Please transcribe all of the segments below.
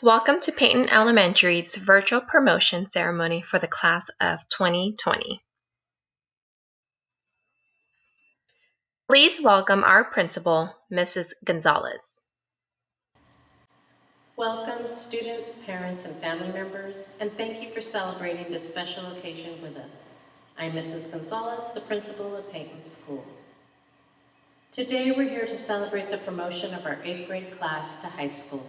Welcome to Peyton Elementary's virtual promotion ceremony for the class of 2020. Please welcome our principal, Mrs. Gonzalez. Welcome students, parents, and family members, and thank you for celebrating this special occasion with us. I'm Mrs. Gonzalez, the principal of Peyton School. Today we're here to celebrate the promotion of our eighth grade class to high school.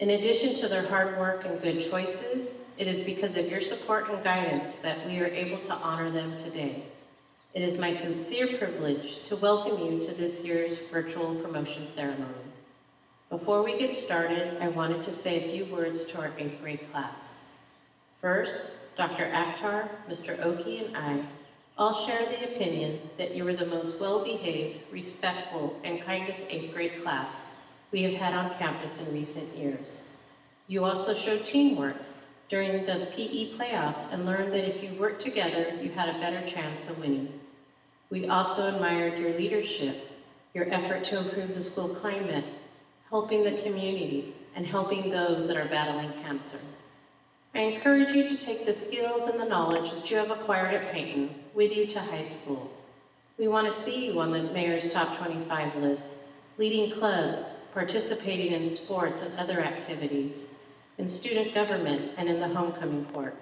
In addition to their hard work and good choices, it is because of your support and guidance that we are able to honor them today. It is my sincere privilege to welcome you to this year's virtual promotion ceremony. Before we get started, I wanted to say a few words to our eighth grade class. First, Dr. Akhtar, Mr. Oki, and I all share the opinion that you were the most well-behaved, respectful, and kindest eighth grade class we have had on campus in recent years. You also showed teamwork during the PE playoffs and learned that if you worked together, you had a better chance of winning. We also admired your leadership, your effort to improve the school climate, helping the community, and helping those that are battling cancer. I encourage you to take the skills and the knowledge that you have acquired at Peyton with you to high school. We want to see you on the mayor's top 25 list leading clubs, participating in sports and other activities, in student government, and in the homecoming court.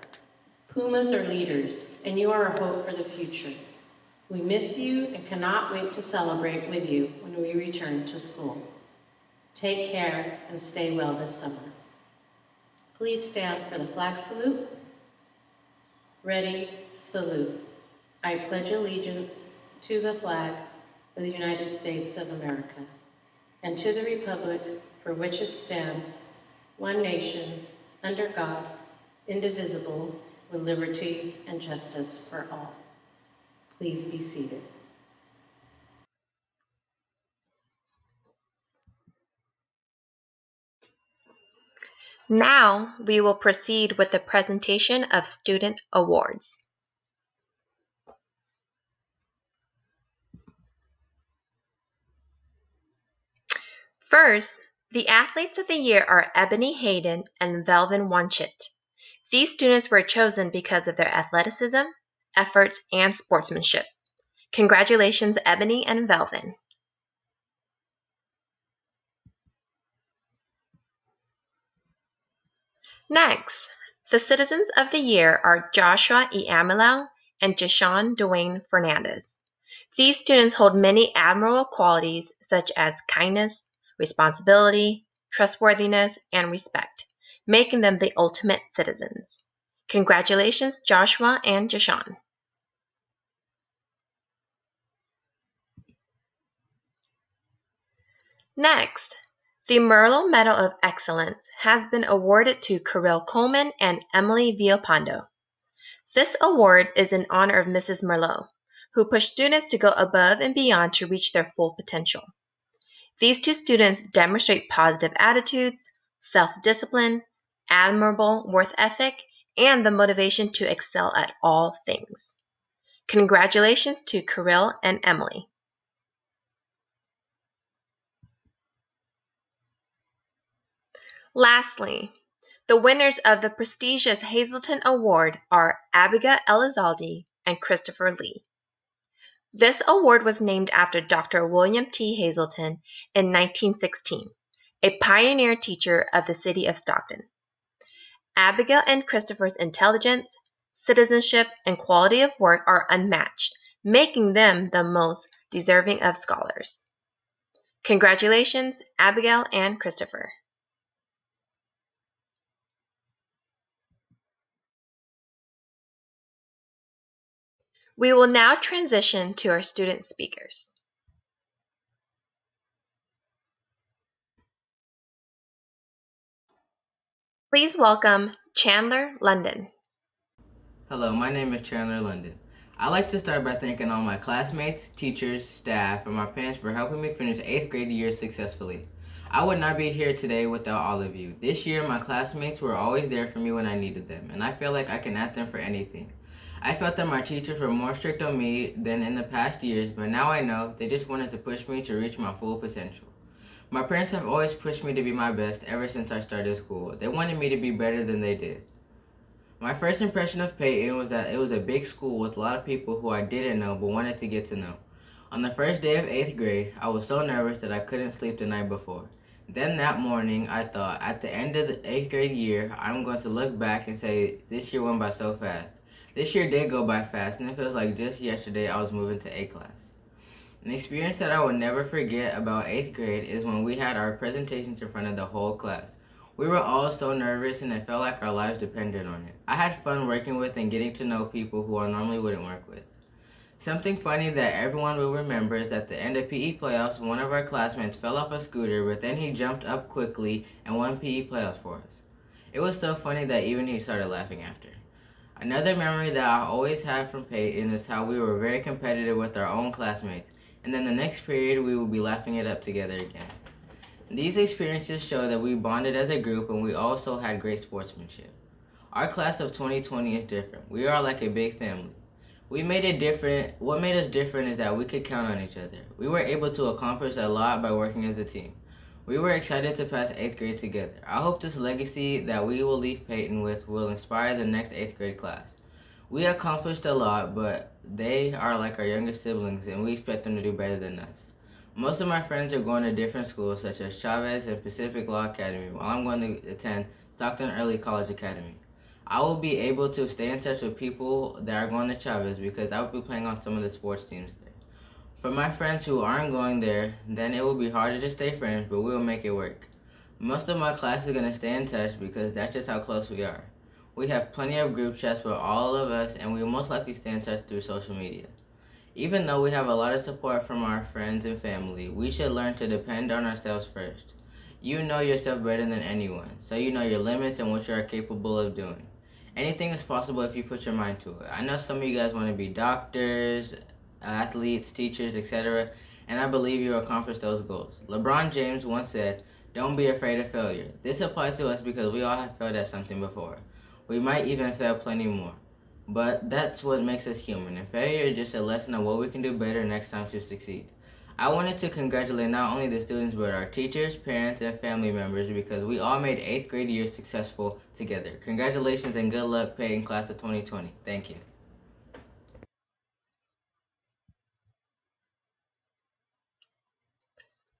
Pumas are leaders, and you are a hope for the future. We miss you and cannot wait to celebrate with you when we return to school. Take care and stay well this summer. Please stand for the flag salute. Ready, salute. I pledge allegiance to the flag of the United States of America and to the republic for which it stands, one nation, under God, indivisible, with liberty and justice for all. Please be seated. Now we will proceed with the presentation of student awards. First, the athletes of the year are Ebony Hayden and Velvin Wanchit. These students were chosen because of their athleticism, efforts, and sportsmanship. Congratulations, Ebony and Velvin. Next, the citizens of the year are Joshua E. Amilau and Jashawn Dwayne Fernandez. These students hold many admirable qualities such as kindness, responsibility, trustworthiness, and respect, making them the ultimate citizens. Congratulations, Joshua and Jashawn. Next, the Merlo Medal of Excellence has been awarded to Kirill Coleman and Emily Villalpando. This award is in honor of Mrs. Merlo, who pushed students to go above and beyond to reach their full potential. These two students demonstrate positive attitudes, self-discipline, admirable worth ethic, and the motivation to excel at all things. Congratulations to Kirill and Emily. Lastly, the winners of the prestigious Hazelton Award are Abigail Elizalde and Christopher Lee. This award was named after Doctor William T. Hazelton in 1916, a pioneer teacher of the city of Stockton. Abigail and Christopher's intelligence, citizenship, and quality of work are unmatched, making them the most deserving of scholars. Congratulations, Abigail and Christopher. We will now transition to our student speakers. Please welcome Chandler London. Hello, my name is Chandler London. I'd like to start by thanking all my classmates, teachers, staff, and my parents for helping me finish 8th grade year successfully. I would not be here today without all of you. This year, my classmates were always there for me when I needed them, and I feel like I can ask them for anything. I felt that my teachers were more strict on me than in the past years, but now I know they just wanted to push me to reach my full potential. My parents have always pushed me to be my best ever since I started school. They wanted me to be better than they did. My first impression of Peyton was that it was a big school with a lot of people who I didn't know but wanted to get to know. On the first day of 8th grade, I was so nervous that I couldn't sleep the night before. Then that morning, I thought, at the end of the 8th grade year, I'm going to look back and say, this year went by so fast. This year did go by fast, and it feels like just yesterday I was moving to A class. An experience that I will never forget about 8th grade is when we had our presentations in front of the whole class. We were all so nervous and it felt like our lives depended on it. I had fun working with and getting to know people who I normally wouldn't work with. Something funny that everyone will remember is at the end of PE playoffs, one of our classmates fell off a scooter, but then he jumped up quickly and won PE playoffs for us. It was so funny that even he started laughing after. Another memory that I always have from Peyton is how we were very competitive with our own classmates and then the next period we would be laughing it up together again. These experiences show that we bonded as a group and we also had great sportsmanship. Our class of 2020 is different. We are like a big family. We made it different. What made us different is that we could count on each other. We were able to accomplish a lot by working as a team. We were excited to pass 8th grade together. I hope this legacy that we will leave Peyton with will inspire the next 8th grade class. We accomplished a lot, but they are like our younger siblings and we expect them to do better than us. Most of my friends are going to different schools such as Chavez and Pacific Law Academy while I'm going to attend Stockton Early College Academy. I will be able to stay in touch with people that are going to Chavez because I will be playing on some of the sports teams there. For my friends who aren't going there, then it will be harder to stay friends, but we will make it work. Most of my class is going to stay in touch because that's just how close we are. We have plenty of group chats with all of us, and we will most likely stay in touch through social media. Even though we have a lot of support from our friends and family, we should learn to depend on ourselves first. You know yourself better than anyone, so you know your limits and what you are capable of doing. Anything is possible if you put your mind to it. I know some of you guys want to be doctors, athletes, teachers, etc., and I believe you'll accomplish those goals. LeBron James once said, Don't be afraid of failure. This applies to us because we all have failed at something before. We might even fail plenty more. But that's what makes us human, and failure is just a lesson of what we can do better next time to succeed. I wanted to congratulate not only the students, but our teachers, parents, and family members because we all made 8th grade year successful together. Congratulations and good luck Peyton class of 2020. Thank you.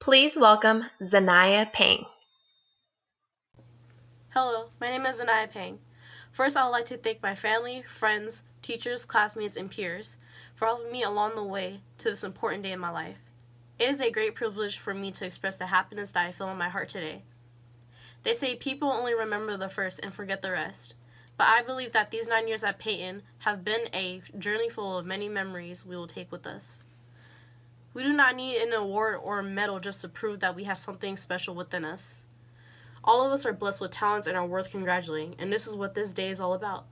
Please welcome Zanaya Payne. Hello, my name is Zanaya Payne. First, I would like to thank my family, friends, teachers, classmates, and peers for helping me along the way to this important day in my life. It is a great privilege for me to express the happiness that I feel in my heart today. They say people only remember the first and forget the rest, but I believe that these nine years at Peyton have been a journey full of many memories we will take with us. We do not need an award or a medal just to prove that we have something special within us. All of us are blessed with talents and are worth congratulating, and this is what this day is all about.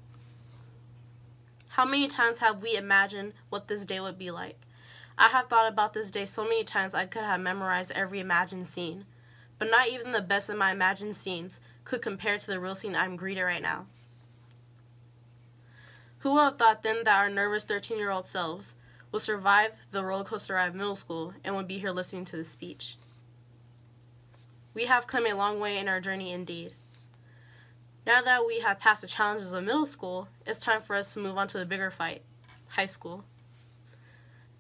How many times have we imagined what this day would be like? I have thought about this day so many times I could have memorized every imagined scene, but not even the best of my imagined scenes could compare to the real scene I'm greeting right now. Who would have thought then that our nervous 13 year old selves would survive the roller coaster ride of middle school and would be here listening to this speech? We have come a long way in our journey indeed. Now that we have passed the challenges of middle school, it's time for us to move on to the bigger fight high school.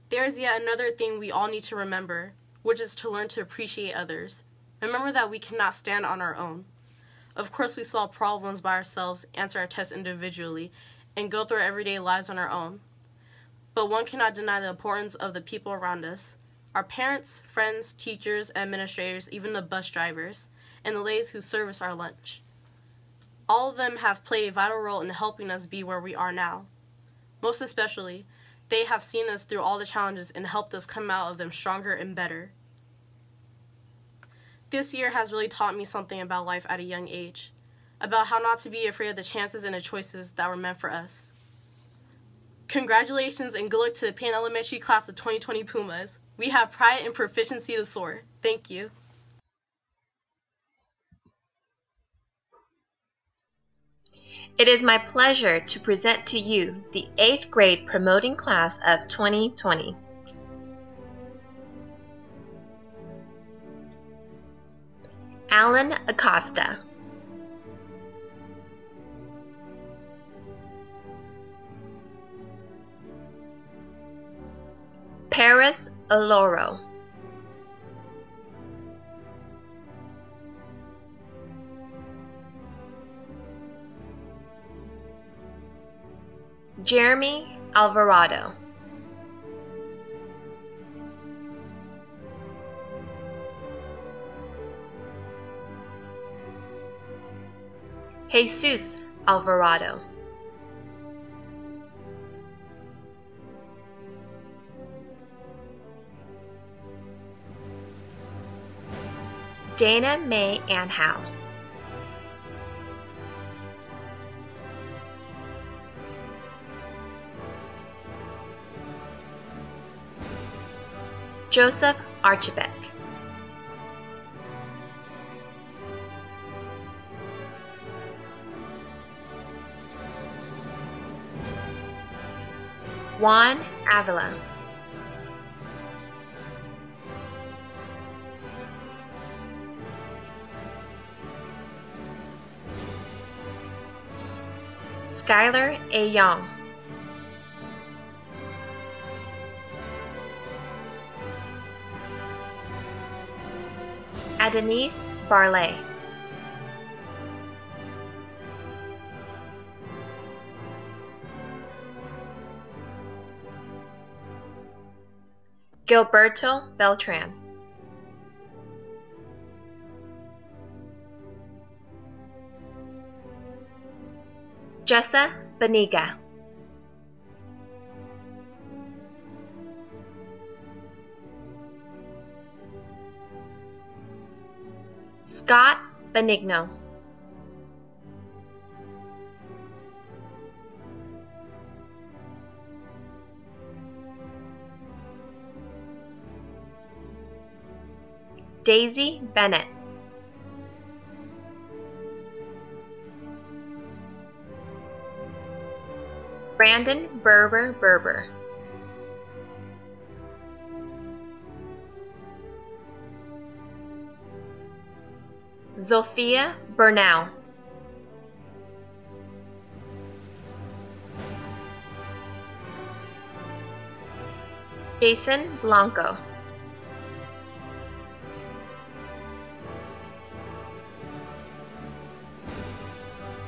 There is yet another thing we all need to remember, which is to learn to appreciate others. Remember that we cannot stand on our own. Of course, we solve problems by ourselves, answer our tests individually, and go through our everyday lives on our own. But one cannot deny the importance of the people around us, our parents, friends, teachers, administrators, even the bus drivers, and the ladies who service our lunch. All of them have played a vital role in helping us be where we are now. Most especially, they have seen us through all the challenges and helped us come out of them stronger and better. This year has really taught me something about life at a young age, about how not to be afraid of the chances and the choices that were meant for us. Congratulations and good luck to the Peyton Elementary class of 2020 Pumas. We have pride and proficiency to soar. Thank you. It is my pleasure to present to you the 8th grade promoting class of 2020. Alan Acosta. Paris Aloro. Jeremy Alvarado. Jesus Alvarado. Dana May Ann Howe. Joseph Archibek. Juan Avila. Skylar A. Young. Adenise Barley. Gilberto Beltran. Jessa Beniga. Scott Benigno. Daisy Bennett. Brandon Berber Berber. Zofia Bernal. Jason Blanco.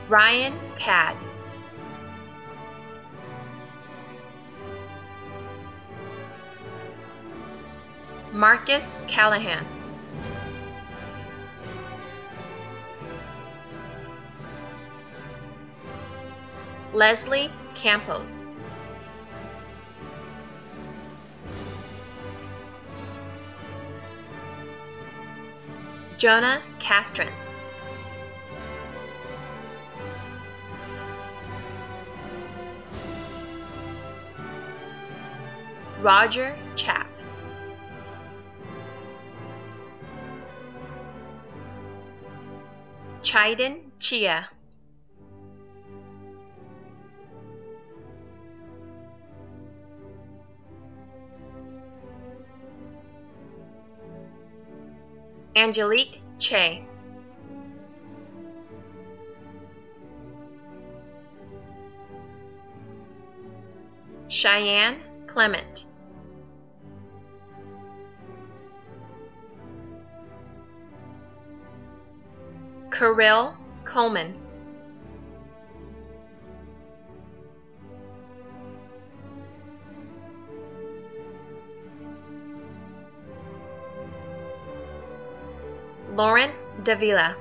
Ryan Cad. Marcus Callahan. Leslie Campos. Jonah Castrance. Roger Chap. Chiden Chia. Angelique Che. Cheyenne Clement. Kirill Coleman. Lawrence Davila.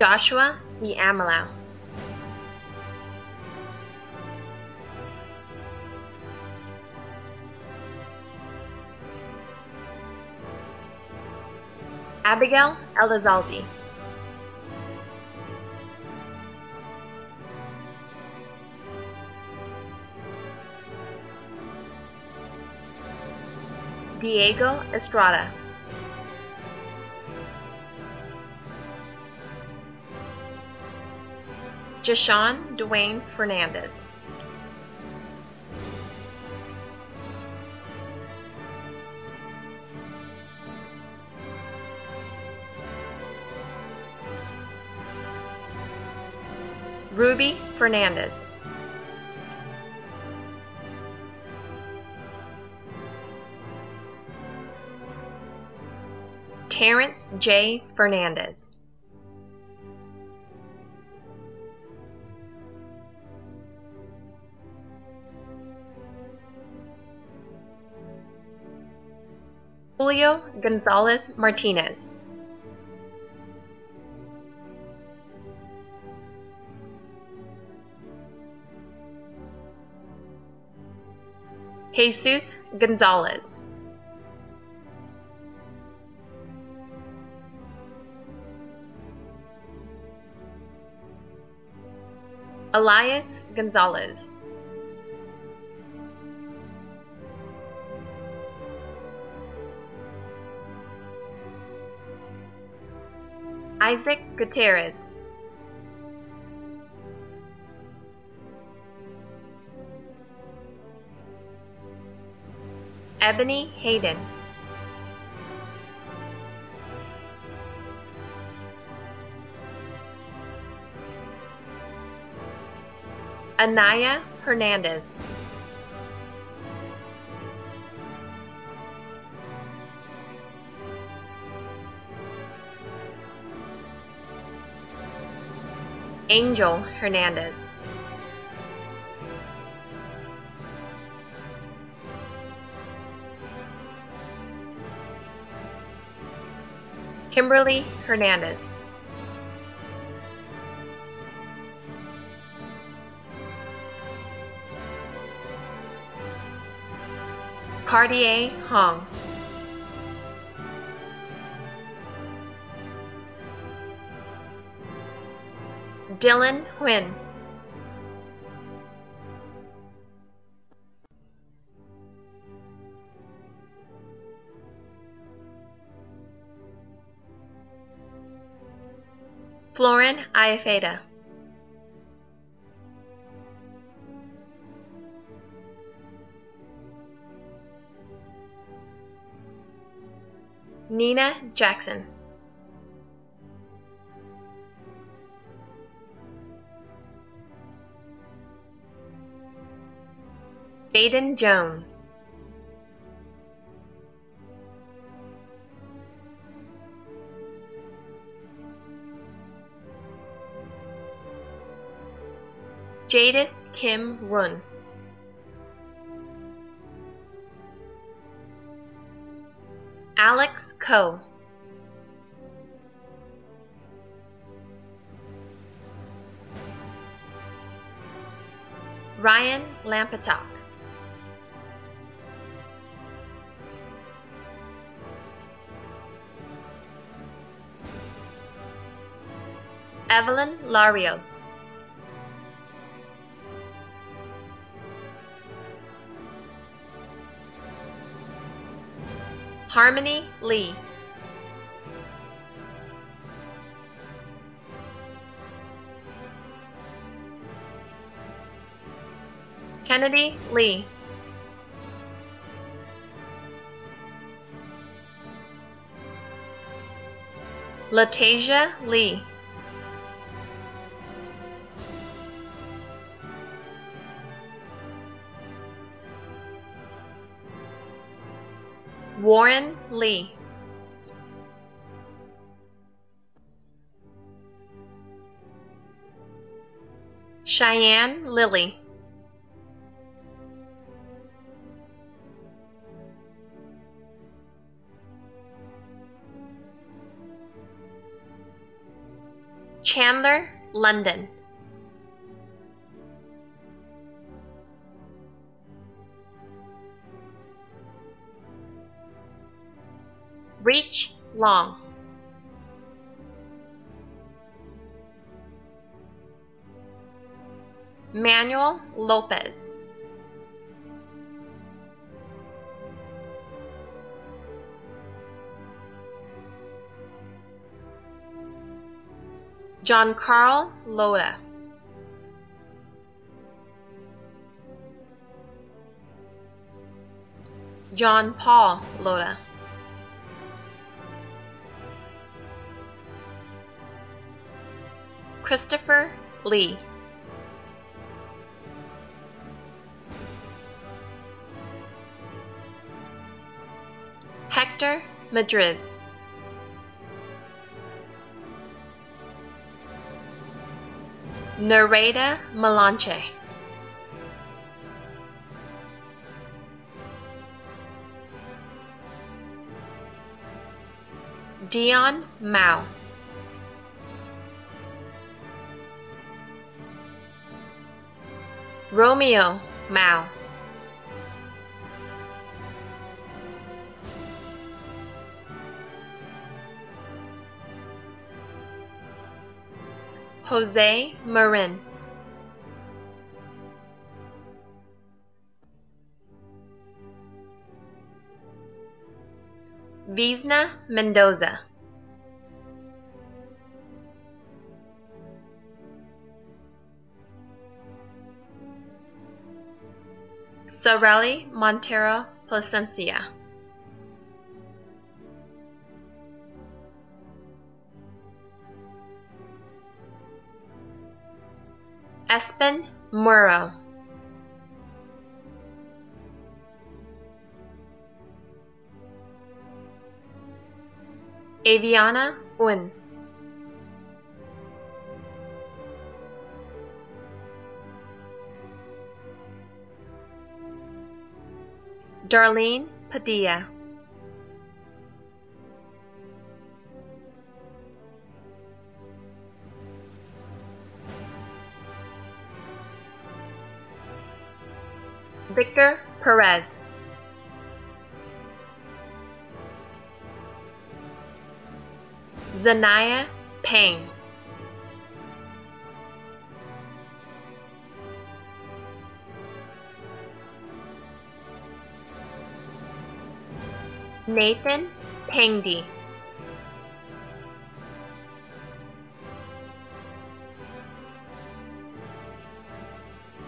Joshua E. Abigail Elizalde. Diego Estrada. Jashawn Dwayne Fernandez. Ruby Fernandez. Terrence J. Fernandez. Julio Gonzalez Martinez. Jesus Gonzalez. Elias Gonzalez. Isaac Gutierrez. Ebony Hayden. Anaya Hernandez. Angel Hernandez. Kimberly Hernandez. Cartier Hong. Dylan Huynh. Florin Iafeda. Nina Jackson. Jaden Jones. Jadis Kim Run. Alex Coe. Ryan Lampatok. Evelyn Larios. Harmony Lee. Kennedy Lee. Latasia Lee. Warren Lee. Cheyenne Lilly. Chandler London. Reach Long. Manuel Lopez. John Carl Loda. John Paul Loda. Christopher Lee. Hector Madriz. Nareda Malanche. Dion Mao. Romeo Mao. Jose Marin. Visna Mendoza. Sorelli Montero Plasencia. Espen Muro. Aviana Un. Darlene Padilla. Victor Perez. Zanaya Pang. Nathan Pangdi.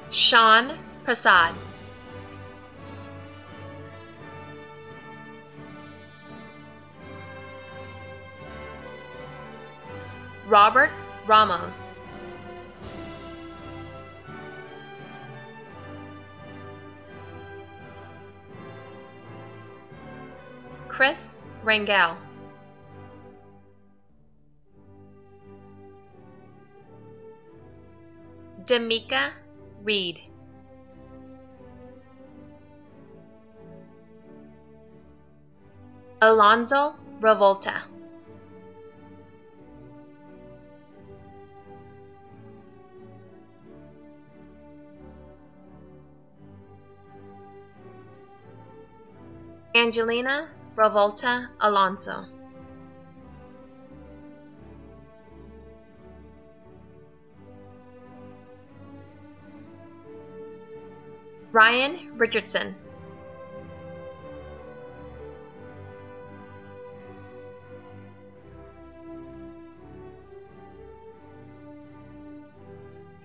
Sean Prasad. Robert Ramos. Chris Rangel. Demika Reed. Alonzo Revolta. Angelina Revolta Alonso. Ryan Richardson.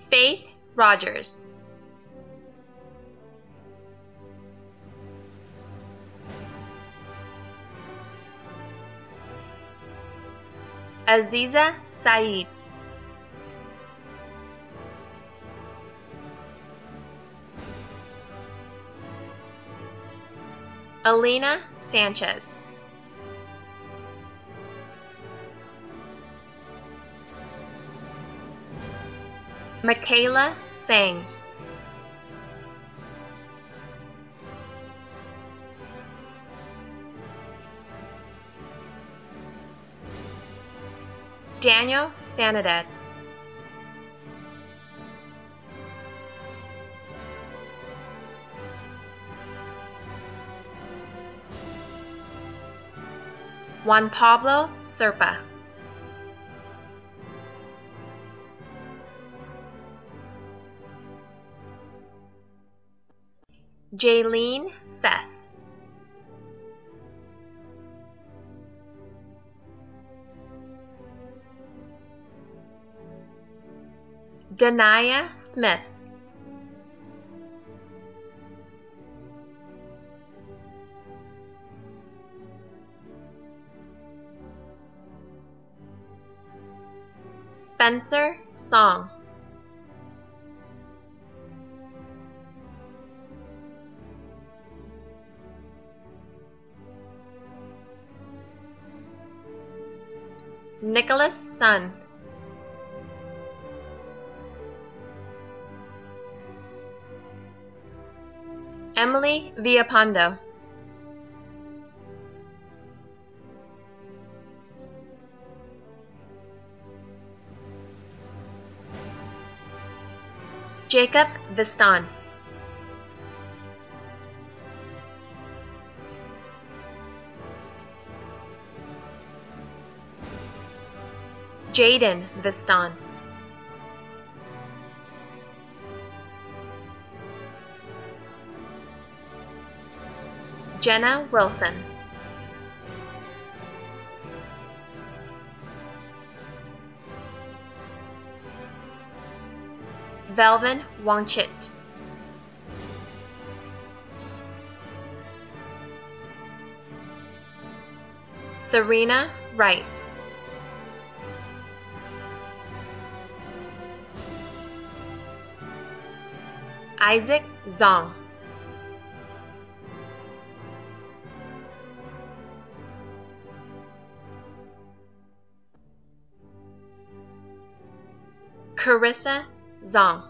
Faith Rogers. Aziza Saeed. Alina Sanchez. Michaela Sang. Daniel Sanadet. Juan Pablo Serpa. Jaylene Seth. Dania Smith. Spencer Song. Nicholas Sun. Emily Villalpando. Jacob Viston. Jaden Viston. Jenna Wilson. Velvin Wangchit. Serena Wright. Isaac Zong. Carissa Zong.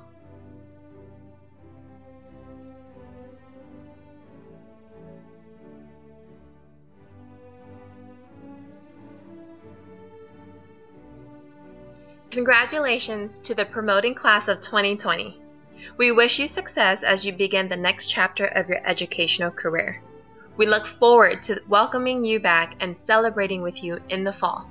Congratulations to the promoting class of 2020. We wish you success as you begin the next chapter of your educational career. We look forward to welcoming you back and celebrating with you in the fall.